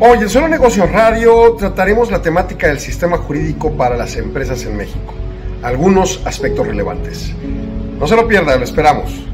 Hoy en Solo Negocios Radio trataremos la temática del sistema jurídico para las empresas en México. Algunos aspectos relevantes. No se lo pierda, lo esperamos.